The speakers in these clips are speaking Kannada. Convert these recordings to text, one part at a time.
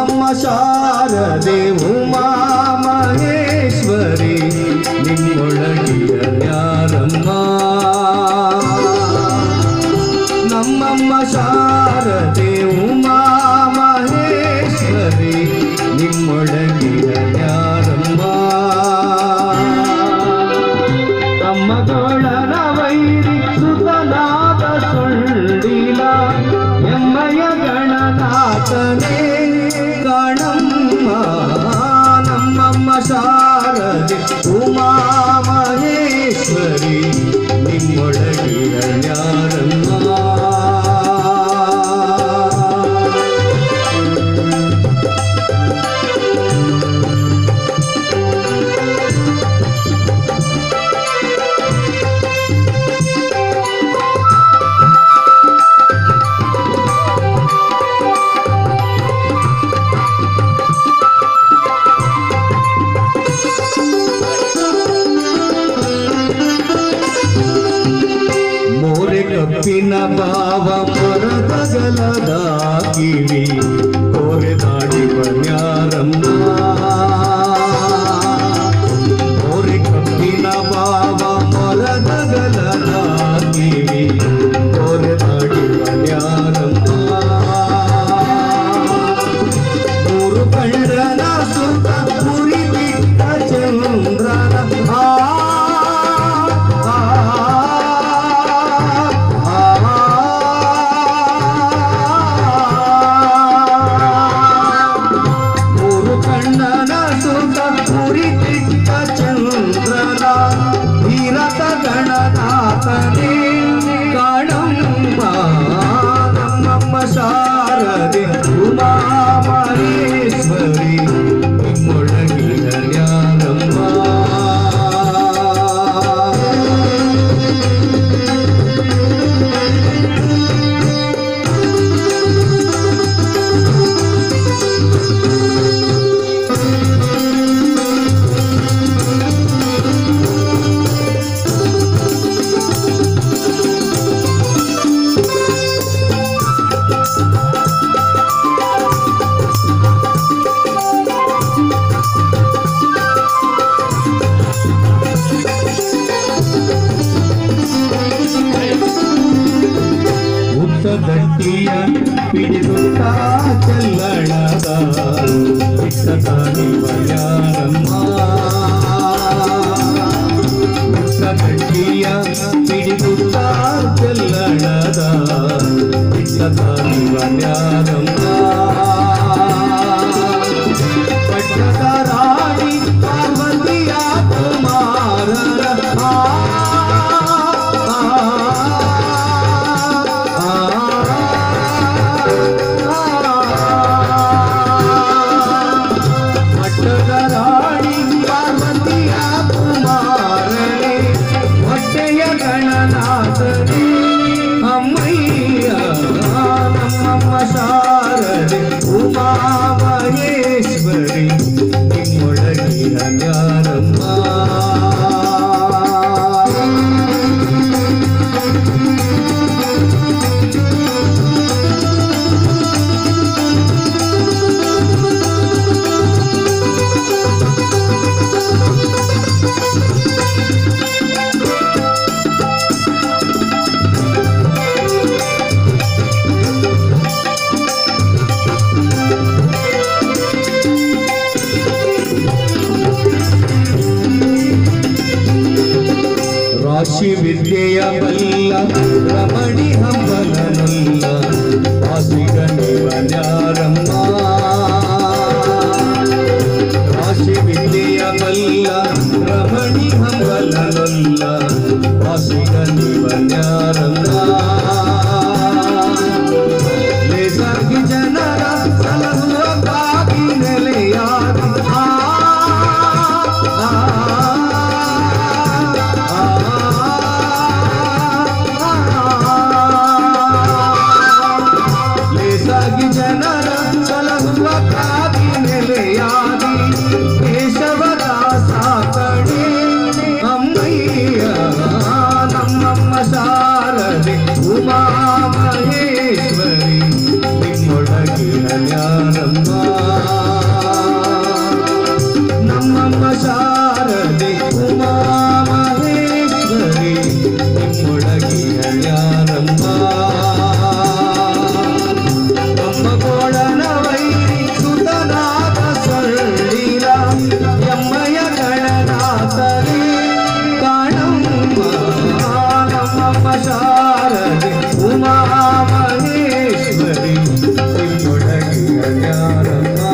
ಉಮಾಮ ಶಾರದೆ ಉಮಾ ಮಹೇಶ್ವರಿ, ನಿಮ್ಮೊಳಗಿಯ ಯಾರಮ್ಮ? ನಮ್ಮಮ್ಮ ಶಾರದೆ ಉಮಾ ಮಹೇಶ್ವರಿ, ನಿಮ್ಮೊಳಗಿಯ ಯಾರಮ್ಮ? ಅಮ್ಮ ತೋಳನ ವೈರಿ ಸುತನ Ooh. ನೆನಪಿನ ಭಾವ ಪರದಗಲದಾಗಿವಿ ಕೋರೆದಾಡಿ ಬನ್ಯಾರಮ್ಮ ಕೋರೆ ಕಪ್ಪಿನ ಭಾವ ದಾರಿಯ ಬಿಡುತ್ತಾ ಚೆಲ್ಲಳದ ಯಾರಮ್ಮ ಕಟ್ಟಿಯ ಬಿಡುತ್ತಾ ಚೆಲ್ಲಳದ ಯಾರಮ್ಮ रेश्वरी विद्य रमणि हलमल्ला असि गिवया பாரதி உமாமகேஸ்வரி நிம்மொழகிய ஞானம்மா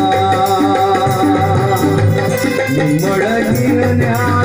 நிம்மொழகிய ஞான